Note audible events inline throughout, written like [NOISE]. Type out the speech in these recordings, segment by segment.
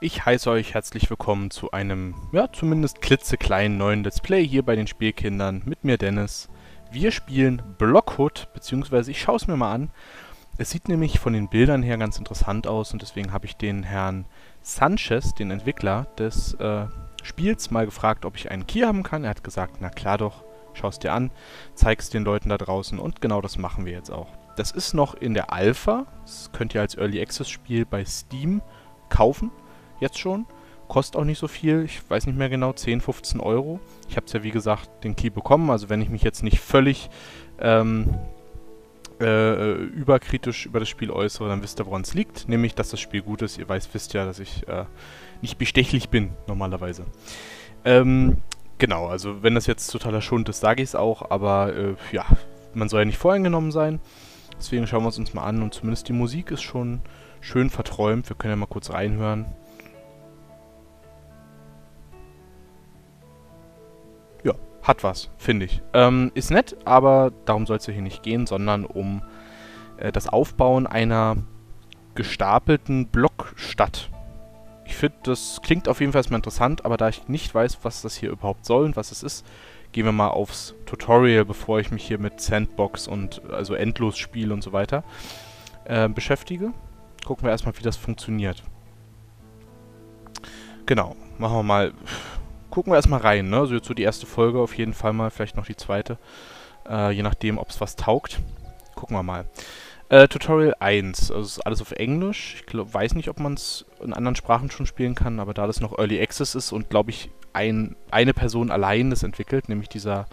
Ich heiße euch herzlich willkommen zu einem, ja, zumindest klitzekleinen neuen Let's Play hier bei den Spielkindern mit mir Dennis. Wir spielen Blockhood, beziehungsweise ich schaue es mir mal an. Es sieht nämlich von den Bildern her ganz interessant aus und deswegen habe ich den Herrn Sanchez, den Entwickler des äh, Spiels, mal gefragt, ob ich einen Key haben kann. Er hat gesagt, na klar doch, schau es dir an, zeig es den Leuten da draußen und genau das machen wir jetzt auch. Das ist noch in der Alpha, das könnt ihr als Early Access Spiel bei Steam kaufen, jetzt schon. Kostet auch nicht so viel, ich weiß nicht mehr genau, 10, 15 Euro. Ich habe es ja wie gesagt den Key bekommen, also wenn ich mich jetzt nicht völlig ähm, äh, überkritisch über das Spiel äußere, dann wisst ihr, woran es liegt. Nämlich, dass das Spiel gut ist. Ihr weißt, wisst ja, dass ich äh, nicht bestechlich bin, normalerweise. Ähm, genau, also wenn das jetzt totaler Schund ist, sage ich es auch, aber äh, ja, man soll ja nicht voreingenommen sein. Deswegen schauen wir es uns mal an und zumindest die Musik ist schon schön verträumt. Wir können ja mal kurz reinhören. Hat was, finde ich. Ähm, ist nett, aber darum soll es hier nicht gehen, sondern um äh, das Aufbauen einer gestapelten Blockstadt. Ich finde, das klingt auf jeden Fall erstmal interessant, aber da ich nicht weiß, was das hier überhaupt soll und was es ist, gehen wir mal aufs Tutorial, bevor ich mich hier mit Sandbox und also Endlosspiel und so weiter äh, beschäftige. Gucken wir erstmal, wie das funktioniert. Genau, machen wir mal gucken wir erstmal rein, ne? Also jetzt so die erste Folge auf jeden Fall mal, vielleicht noch die zweite. Äh, je nachdem, ob es was taugt. Gucken wir mal. Äh, Tutorial 1, also ist alles auf Englisch. Ich glaub, weiß nicht, ob man es in anderen Sprachen schon spielen kann, aber da das noch Early Access ist und glaube ich ein, eine Person allein das entwickelt, nämlich dieser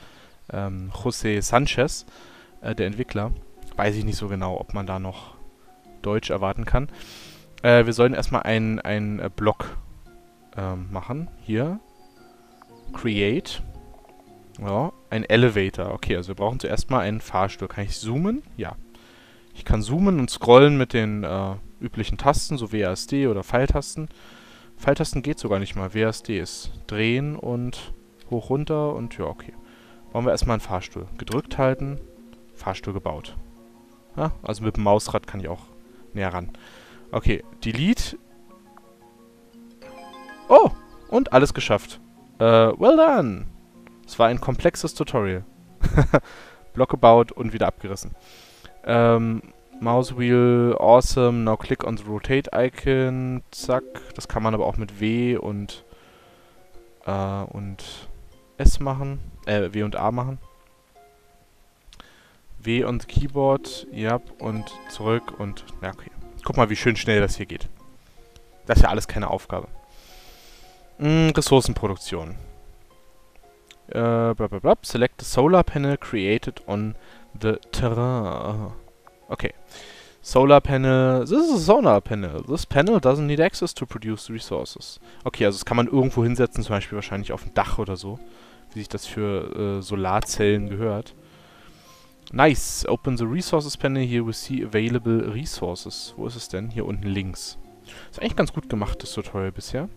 ähm, José Sanchez, äh, der Entwickler, weiß ich nicht so genau, ob man da noch Deutsch erwarten kann. Äh, wir sollen erstmal einen, einen äh, Block ähm, machen. Hier, Create. Ja, ein Elevator. Okay, also wir brauchen zuerst mal einen Fahrstuhl. Kann ich zoomen? Ja. Ich kann zoomen und scrollen mit den äh, üblichen Tasten, so WASD oder Pfeiltasten. Pfeiltasten geht sogar nicht mal. WASD ist drehen und hoch runter und ja, okay. Bauen wir erstmal einen Fahrstuhl. Gedrückt halten, Fahrstuhl gebaut. Ja, also mit dem Mausrad kann ich auch näher ran. Okay, Delete. Oh, und alles geschafft. Äh, well done! Es war ein komplexes Tutorial. [LAUGHS] Block gebaut und wieder abgerissen. Ähm, Mouse Wheel, awesome. Now click on the rotate icon. Zack. Das kann man aber auch mit W und äh, und S machen. Äh, W und A machen. W the keyboard. Ja, und zurück und ja, okay. Guck mal, wie schön schnell das hier geht. Das ist ja alles keine Aufgabe. Mm, Ressourcenproduktion. Äh, blablabla. Select the solar panel created on the terrain. Okay. Solar panel. This is a solar panel. This panel doesn't need access to produce resources. Okay, also das kann man irgendwo hinsetzen, zum Beispiel wahrscheinlich auf dem Dach oder so. Wie sich das für äh, Solarzellen gehört. Nice. Open the resources panel. Here we see available resources. Wo ist es denn? Hier unten links. Ist eigentlich ganz gut gemacht, das Tutorial bisher.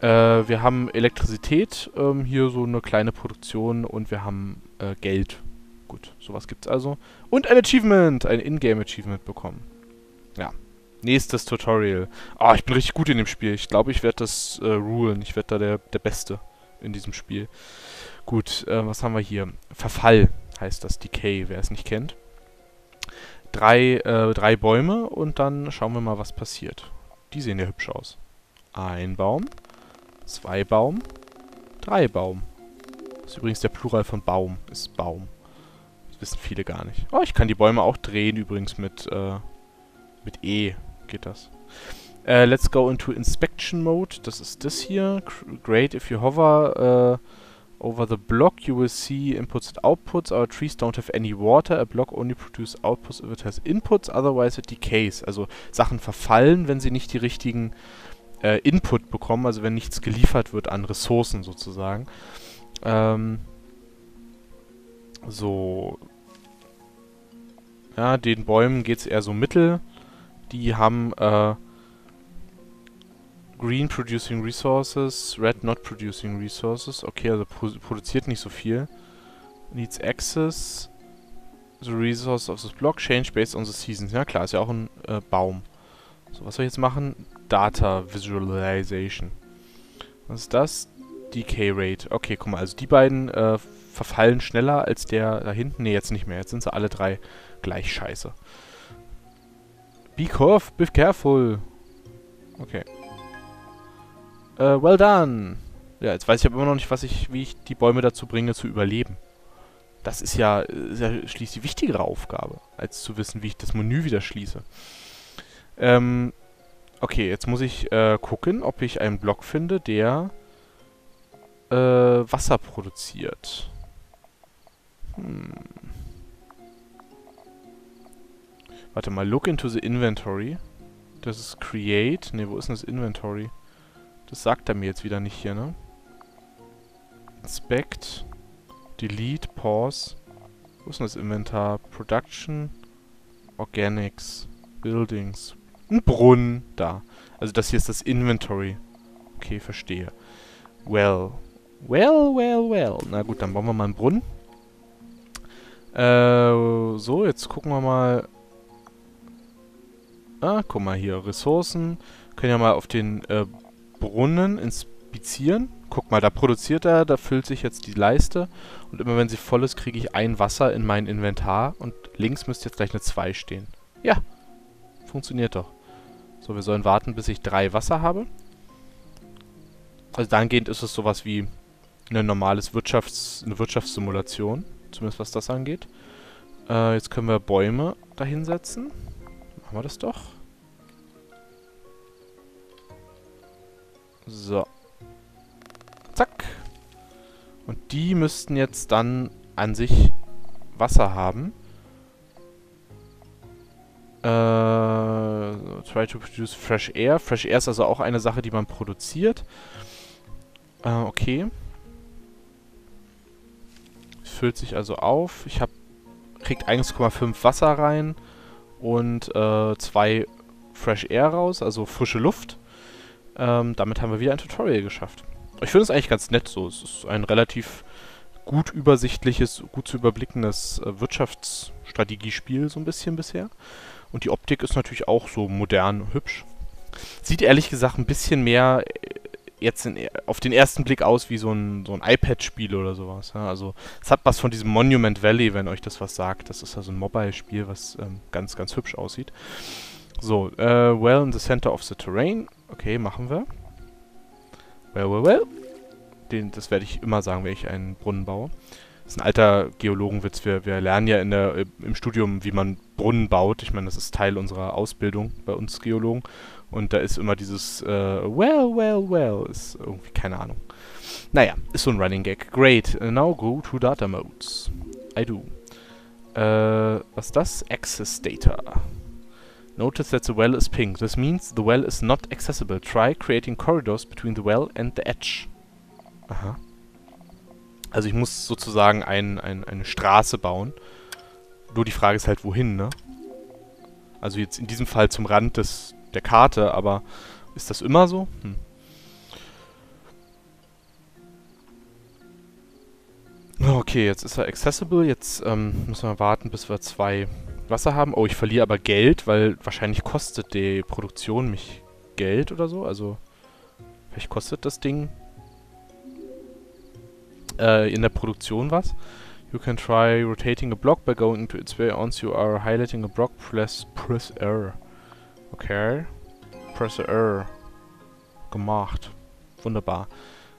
Äh, wir haben Elektrizität, ähm, hier so eine kleine Produktion und wir haben äh, Geld. Gut, sowas gibt's also. Und ein Achievement, ein Ingame-Achievement bekommen. Ja. Nächstes Tutorial. Ah, ich bin richtig gut in dem Spiel. Ich glaube, ich werde das äh, rulen. Ich werde da der, der Beste in diesem Spiel. Gut, äh, was haben wir hier? Verfall heißt das, Decay, wer es nicht kennt. Drei, äh, drei Bäume und dann schauen wir mal, was passiert. Die sehen ja hübsch aus. Ein Baum. Zwei Baum. Drei Baum. Das ist übrigens der Plural von Baum. Ist Baum. Das wissen viele gar nicht. Oh, ich kann die Bäume auch drehen übrigens mit, äh, mit E geht das. Uh, let's go into Inspection Mode. Das ist das hier. Great, if you hover uh, over the block, you will see inputs and outputs. Our trees don't have any water. A block only produces outputs if it has inputs, otherwise it decays. Also Sachen verfallen, wenn sie nicht die richtigen äh, Input bekommen, also wenn nichts geliefert wird an Ressourcen sozusagen. Ähm, so. Ja, den Bäumen geht es eher so mittel. Die haben äh, Green producing resources, Red not producing resources. Okay, also pro produziert nicht so viel. Needs access. The resource of this block change based on the seasons. Ja klar, ist ja auch ein äh, Baum. So, was soll ich jetzt machen? Data Visualization. Was ist das? Decay Rate. Okay, guck mal, also die beiden äh, verfallen schneller als der da hinten. Ne, jetzt nicht mehr. Jetzt sind sie alle drei gleich scheiße. Be, careful, be careful. Okay. Äh, well done. Ja, jetzt weiß ich aber immer noch nicht, was ich, wie ich die Bäume dazu bringe, zu überleben. Das ist ja, ist ja schließlich die wichtigere Aufgabe, als zu wissen, wie ich das Menü wieder schließe. Ähm, okay, jetzt muss ich äh, gucken, ob ich einen Block finde, der äh, Wasser produziert. Hm. Warte mal, look into the inventory. Das ist create. Ne, wo ist denn das Inventory? Das sagt er mir jetzt wieder nicht hier, ne? Inspect. Delete. Pause. Wo ist denn das Inventar? Production. Organics. Buildings. Ein Brunnen. Da. Also das hier ist das Inventory. Okay, verstehe. Well. Well, well, well. Na gut, dann bauen wir mal einen Brunnen. Äh, so, jetzt gucken wir mal. Ah, guck mal hier. Ressourcen. Können ja mal auf den äh, Brunnen inspizieren. Guck mal, da produziert er, da füllt sich jetzt die Leiste. Und immer wenn sie voll ist, kriege ich ein Wasser in mein Inventar. Und links müsste jetzt gleich eine 2 stehen. Ja, funktioniert doch. So, wir sollen warten, bis ich drei Wasser habe. Also dahingehend ist es sowas wie eine normales Wirtschafts-, Wirtschaftssimulation. Zumindest was das angeht. Äh, jetzt können wir Bäume dahinsetzen. Machen wir das doch. So. Zack. Und die müssten jetzt dann an sich Wasser haben. Äh, try to produce fresh air. Fresh air ist also auch eine Sache, die man produziert. Äh, okay. Füllt sich also auf. Ich habe kriegt 1,5 Wasser rein und äh, 2 Fresh Air raus, also frische Luft. Ähm, damit haben wir wieder ein Tutorial geschafft. Ich finde es eigentlich ganz nett so. Es ist ein relativ gut übersichtliches, gut zu überblickendes äh, Wirtschaftsstrategiespiel so ein bisschen bisher. Und die Optik ist natürlich auch so modern, hübsch. Sieht ehrlich gesagt ein bisschen mehr äh, jetzt in, auf den ersten Blick aus wie so ein, so ein iPad-Spiel oder sowas. Ja? Also es hat was von diesem Monument Valley, wenn euch das was sagt. Das ist ja so ein Mobile-Spiel, was ähm, ganz, ganz hübsch aussieht. So, äh, well in the center of the terrain. Okay, machen wir. Well, well, well. Den, das werde ich immer sagen, wenn ich einen Brunnen baue. Das ist ein alter Geologenwitz. Wir, wir lernen ja in der, im Studium, wie man Brunnen baut. Ich meine, das ist Teil unserer Ausbildung bei uns Geologen. Und da ist immer dieses äh, Well, well, well. Ist irgendwie, keine Ahnung. Naja, ist so ein Running Gag. Great. Now go to Data Modes. I do. Äh, was ist das? Access Data. Notice that the well is pink. This means the well is not accessible. Try creating corridors between the well and the edge. Aha. Also ich muss sozusagen ein, ein, eine Straße bauen. Nur die Frage ist halt, wohin, ne? Also jetzt in diesem Fall zum Rand des, der Karte, aber ist das immer so? Hm. Okay, jetzt ist er accessible. Jetzt ähm, müssen wir warten, bis wir zwei Wasser haben. Oh, ich verliere aber Geld, weil wahrscheinlich kostet die Produktion mich Geld oder so. Also, vielleicht kostet das Ding äh, in der Produktion was. You can try rotating a block by going into its way once you are highlighting a block. Press, press R. Okay. Press R. Gemacht. Wunderbar.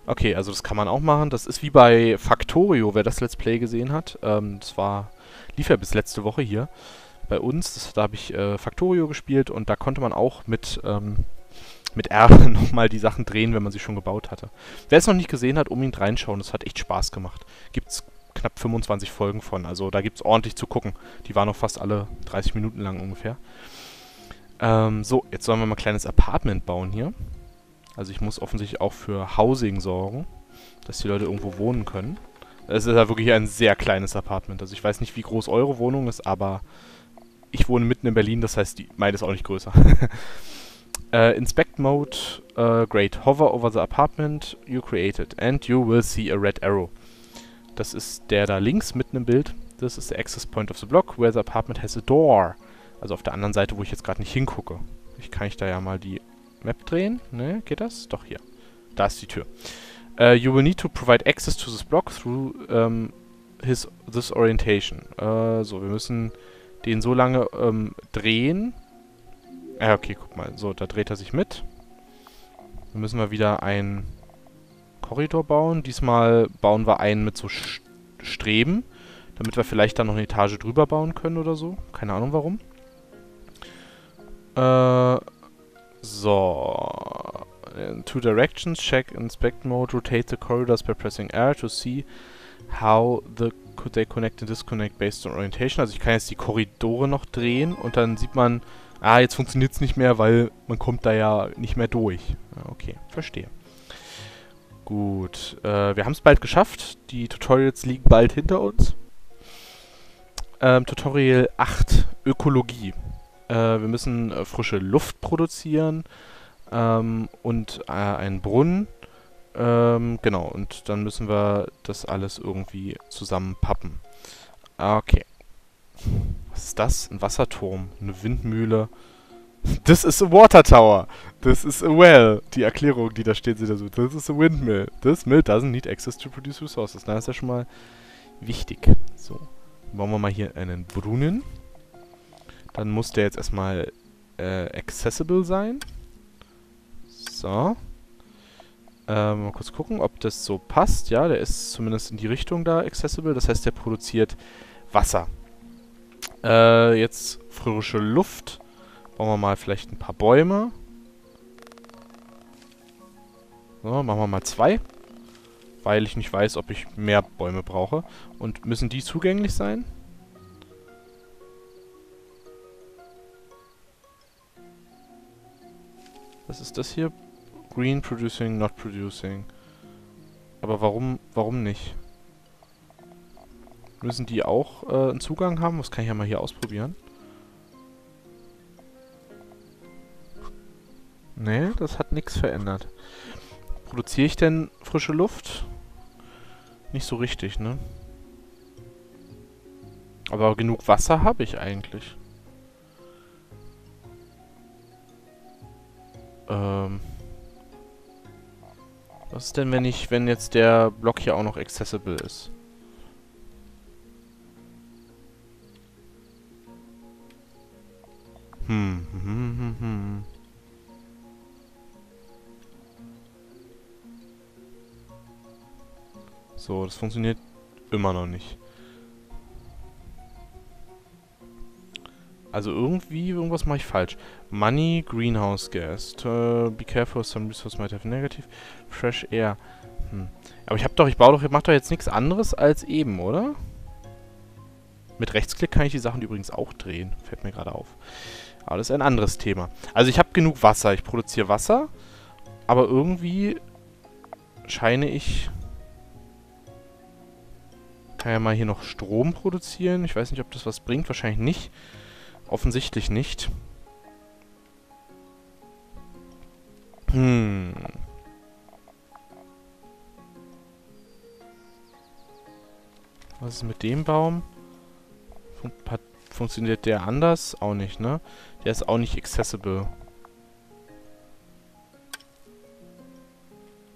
Okay, also das kann man auch machen. Das ist wie bei Factorio, wer das Let's Play gesehen hat. Ähm, das war lief ja bis letzte Woche hier bei uns. Das, da habe ich äh, Factorio gespielt und da konnte man auch mit, ähm, mit R [LAUGHS] nochmal die Sachen drehen, wenn man sie schon gebaut hatte. Wer es noch nicht gesehen hat, unbedingt reinschauen. Das hat echt Spaß gemacht. Gibt es knapp 25 Folgen von. Also da gibt es ordentlich zu gucken. Die waren noch fast alle 30 Minuten lang ungefähr. Ähm, so, jetzt sollen wir mal ein kleines Apartment bauen hier. Also ich muss offensichtlich auch für Housing sorgen, dass die Leute irgendwo wohnen können. Es ist ja wirklich ein sehr kleines Apartment. Also ich weiß nicht, wie groß eure Wohnung ist, aber ich wohne mitten in Berlin, das heißt, die, meine ist auch nicht größer. uh, [LAUGHS] inspect Mode, uh, great. Hover over the apartment you created and you will see a red arrow. Das ist der da links mitten im Bild. Das ist der access point of the block, where the apartment has a door. Also auf der anderen Seite, wo ich jetzt gerade nicht hingucke. Ich kann ich da ja mal die Map drehen? Ne, geht das? Doch, hier. Da ist die Tür. Uh, you will need to provide access to this block through um, his this orientation. Uh, so, wir müssen den so lange um, drehen. Ah, okay, guck mal. So, da dreht er sich mit. Dann müssen wir wieder einen Korridor bauen. Diesmal bauen wir einen mit so St Streben, damit wir vielleicht dann noch eine Etage drüber bauen können oder so. Keine Ahnung warum. Äh, so. In two directions, check inspect mode, rotate the corridors by pressing R to see how the they connect and disconnect based on orientation. Also ich kann jetzt die Korridore noch drehen und dann sieht man, ah, jetzt funktioniert es nicht mehr, weil man kommt da ja nicht mehr durch. Okay, verstehe. Gut, äh, wir haben es bald geschafft. Die Tutorials liegen bald hinter uns. Ähm, Tutorial 8, Ökologie. Äh, wir müssen äh, frische Luft produzieren ähm, und äh, einen Brunnen. Ähm, genau, und dann müssen wir das alles irgendwie zusammenpappen. Okay. Was ist das? Ein Wasserturm, eine Windmühle. This is a water tower. This is a well. Die Erklärung, die da steht, sieht da so. This is a windmill. This mill doesn't need access to produce resources. Na, ist ja schon mal wichtig. So. Bauen wir mal hier einen Brunnen. Dann muss der jetzt erstmal äh, accessible sein. So. Ähm, mal kurz gucken, ob das so passt. Ja, der ist zumindest in die Richtung da accessible. Das heißt, der produziert Wasser. Äh, jetzt frische Luft. Bauen wir mal vielleicht ein paar Bäume. So, machen wir mal zwei. Weil ich nicht weiß, ob ich mehr Bäume brauche. Und müssen die zugänglich sein? Was ist das hier? Green producing, not producing. Aber warum, warum nicht? Müssen die auch äh, einen Zugang haben? Das kann ich ja mal hier ausprobieren. Nee, das hat nichts verändert. Produziere ich denn frische Luft? Nicht so richtig, ne? Aber genug Wasser habe ich eigentlich. Ähm. Was ist denn, wenn ich, wenn jetzt der Block hier auch noch accessible ist? So, das funktioniert immer noch nicht. Also irgendwie, irgendwas mache ich falsch. Money, Greenhouse Gas. Uh, be careful, some resource might have negative. Fresh Air. Hm. Aber ich hab doch, ich baue doch, ich mach doch jetzt nichts anderes als eben, oder? Mit Rechtsklick kann ich die Sachen übrigens auch drehen. Fällt mir gerade auf. Aber das ist ein anderes Thema. Also ich habe genug Wasser. Ich produziere Wasser. Aber irgendwie scheine ich... Kann ja mal hier noch Strom produzieren. Ich weiß nicht, ob das was bringt. Wahrscheinlich nicht. Offensichtlich nicht. Hm. Was ist mit dem Baum? Fun funktioniert der anders? Auch nicht, ne? Der ist auch nicht accessible.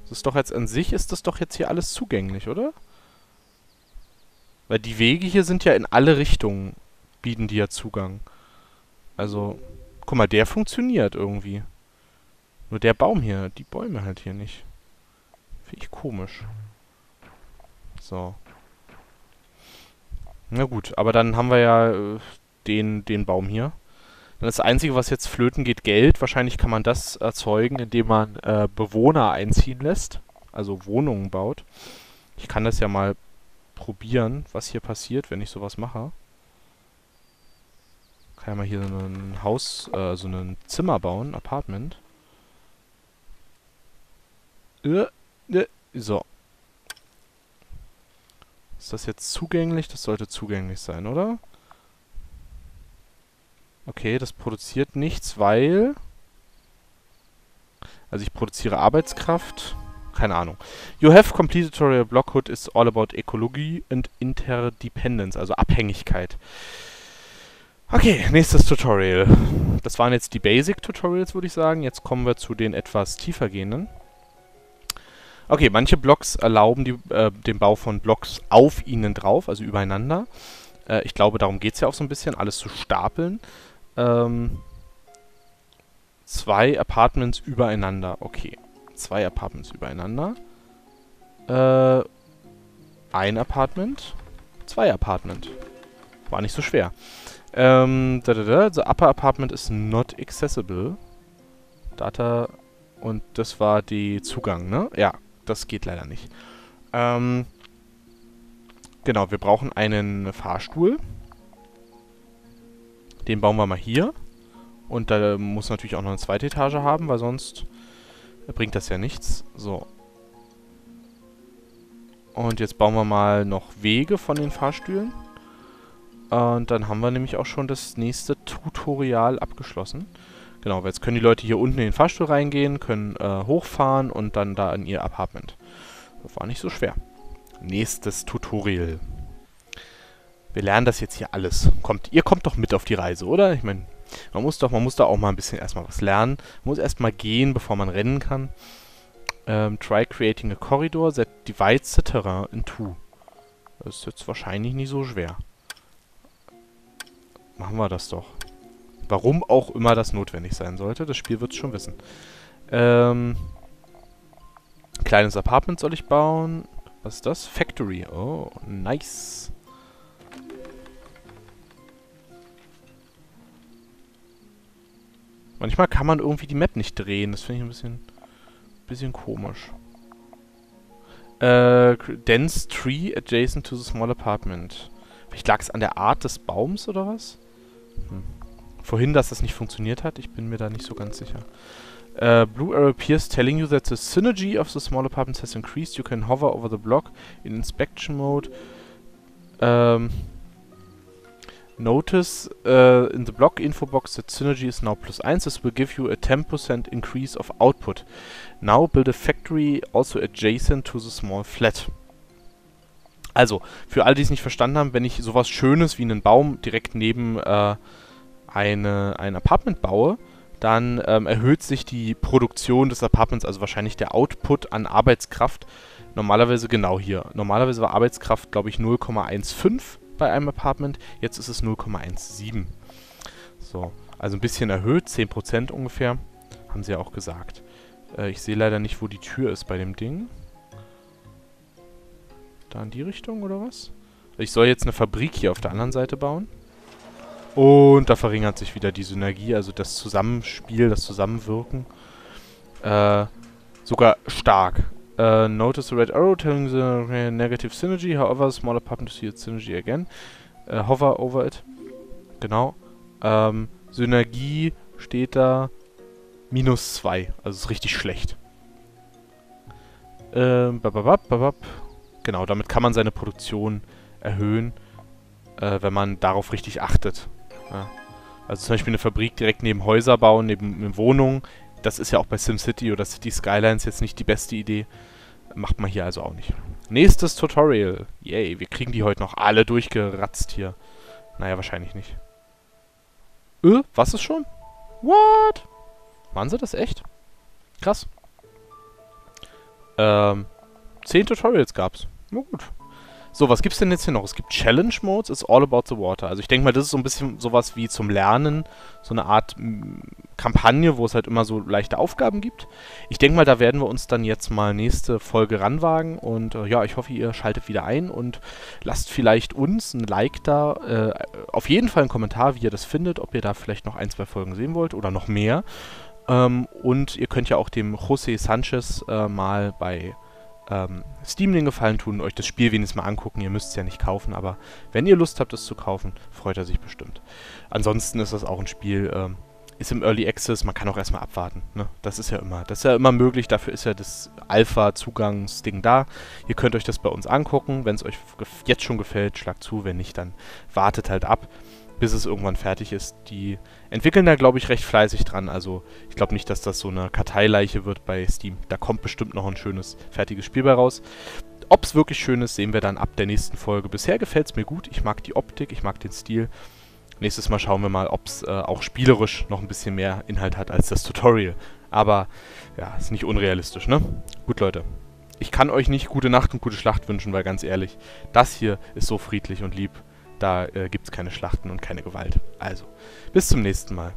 Das ist doch jetzt an sich, ist das doch jetzt hier alles zugänglich, oder? Weil die Wege hier sind ja in alle Richtungen, bieten die ja Zugang. Also, guck mal, der funktioniert irgendwie. Nur der Baum hier, die Bäume halt hier nicht. Finde ich komisch. So. Na gut, aber dann haben wir ja äh, den, den Baum hier. Dann das Einzige, was jetzt flöten geht, Geld. Wahrscheinlich kann man das erzeugen, indem man äh, Bewohner einziehen lässt. Also Wohnungen baut. Ich kann das ja mal probieren, was hier passiert, wenn ich sowas mache. Kann ja mal hier ein Haus, äh, so ein Zimmer bauen, Apartment. Äh, äh, so. Ist das jetzt zugänglich? Das sollte zugänglich sein, oder? Okay, das produziert nichts, weil... Also ich produziere Arbeitskraft. Keine Ahnung. You have completed tutorial Blockhood is all about ecology and interdependence, also Abhängigkeit. Okay, nächstes Tutorial. Das waren jetzt die Basic-Tutorials, würde ich sagen. Jetzt kommen wir zu den etwas tiefergehenden. Okay, manche Blocks erlauben die, äh, den Bau von Blocks auf ihnen drauf, also übereinander. Äh, ich glaube, darum geht es ja auch so ein bisschen, alles zu stapeln. Ähm, zwei Apartments übereinander. Okay, zwei Apartments übereinander. Äh, ein Apartment, zwei Apartment. War nicht so schwer. Ähm, da, da, da. The upper apartment is not accessible. Data. Und das war die Zugang, ne? Ja, das geht leider nicht. Ähm, genau, wir brauchen einen Fahrstuhl. Den bauen wir mal hier. Und da muss natürlich auch noch eine zweite Etage haben, weil sonst bringt das ja nichts. So. Und jetzt bauen wir mal noch Wege von den Fahrstühlen. Und dann haben wir nämlich auch schon das nächste Tutorial abgeschlossen. Genau, jetzt können die Leute hier unten in den Fahrstuhl reingehen, können äh, hochfahren und dann da in ihr Apartment. Das war nicht so schwer. Nächstes Tutorial. Wir lernen das jetzt hier alles. Kommt, ihr kommt doch mit auf die Reise, oder? Ich meine, man muss doch, man muss da auch mal ein bisschen erstmal was lernen. Man muss erstmal gehen, bevor man rennen kann. Ähm, try creating a corridor that divides the terrain in two. Das ist jetzt wahrscheinlich nicht so schwer. Machen wir das doch. Warum auch immer das notwendig sein sollte. Das Spiel wird es schon wissen. Ähm, kleines Apartment soll ich bauen. Was ist das? Factory. Oh, nice. Manchmal kann man irgendwie die Map nicht drehen. Das finde ich ein bisschen, bisschen komisch. Äh, dense tree adjacent to the small apartment. Vielleicht lag es an der Art des Baums oder was? Hm. Vorhin, dass das nicht funktioniert hat. Ich bin mir da nicht so ganz sicher. Uh, blue arrow appears telling you that the synergy of the small apartments has increased. You can hover over the block in inspection mode. Um, notice uh, in the block info box that synergy is now plus 1. This will give you a 10% increase of output. Now build a factory also adjacent to the small flat. Also, für alle, die es nicht verstanden haben, wenn ich sowas Schönes wie einen Baum direkt neben äh, eine, ein Apartment baue, dann ähm, erhöht sich die Produktion des Apartments, also wahrscheinlich der Output an Arbeitskraft. Normalerweise genau hier. Normalerweise war Arbeitskraft, glaube ich, 0,15 bei einem Apartment. Jetzt ist es 0,17. So, also ein bisschen erhöht, 10% ungefähr. Haben sie ja auch gesagt. Äh, ich sehe leider nicht, wo die Tür ist bei dem Ding. Da in die Richtung, oder was? Ich soll jetzt eine Fabrik hier auf der anderen Seite bauen. Und da verringert sich wieder die Synergie, also das Zusammenspiel, das Zusammenwirken. Äh, sogar stark. Uh, notice the red arrow telling the negative synergy, however, small apartment to see its synergy again. Uh, hover over it. Genau. Ähm, Synergie steht da minus 2, also ist richtig schlecht. Ähm, bababab, babab. Genau, damit kann man seine Produktion erhöhen, äh, wenn man darauf richtig achtet. Ja. Also zum Beispiel eine Fabrik direkt neben Häuser bauen, neben, neben Wohnungen. Das ist ja auch bei SimCity oder City Skylines jetzt nicht die beste Idee. Macht man hier also auch nicht. Nächstes Tutorial. Yay, wir kriegen die heute noch alle durchgeratzt hier. Naja, wahrscheinlich nicht. Äh, was ist schon? What? Waren sie das echt? Krass. Ähm, zehn Tutorials gab's. Na gut. So, was gibt's denn jetzt hier noch? Es gibt Challenge Modes, it's all about the water. Also ich denke mal, das ist so ein bisschen sowas wie zum Lernen, so eine Art Kampagne, wo es halt immer so leichte Aufgaben gibt. Ich denke mal, da werden wir uns dann jetzt mal nächste Folge ranwagen und äh, ja, ich hoffe, ihr schaltet wieder ein und lasst vielleicht uns ein Like da, äh, auf jeden Fall einen Kommentar, wie ihr das findet, ob ihr da vielleicht noch ein, zwei Folgen sehen wollt oder noch mehr. Ähm, und ihr könnt ja auch dem José Sanchez äh, mal bei ähm, Steam den Gefallen tun und euch das Spiel wenigstens mal angucken. Ihr müsst es ja nicht kaufen, aber wenn ihr Lust habt, es zu kaufen, freut er sich bestimmt. Ansonsten ist das auch ein Spiel, ähm, ist im Early Access, man kann auch erstmal abwarten. Ne? Das ist ja immer, das ist ja immer möglich, dafür ist ja das Alpha-Zugangsding da. Ihr könnt euch das bei uns angucken. Wenn es euch jetzt schon gefällt, schlagt zu, wenn nicht, dann wartet halt ab bis es irgendwann fertig ist. Die entwickeln da, glaube ich, recht fleißig dran. Also ich glaube nicht, dass das so eine Karteileiche wird bei Steam. Da kommt bestimmt noch ein schönes, fertiges Spiel bei raus. Ob es wirklich schön ist, sehen wir dann ab der nächsten Folge. Bisher gefällt es mir gut. Ich mag die Optik, ich mag den Stil. Nächstes Mal schauen wir mal, ob es äh, auch spielerisch noch ein bisschen mehr Inhalt hat als das Tutorial. Aber ja, ist nicht unrealistisch, ne? Gut, Leute. Ich kann euch nicht gute Nacht und gute Schlacht wünschen, weil ganz ehrlich, das hier ist so friedlich und lieb. Da äh, gibt es keine Schlachten und keine Gewalt. Also, bis zum nächsten Mal.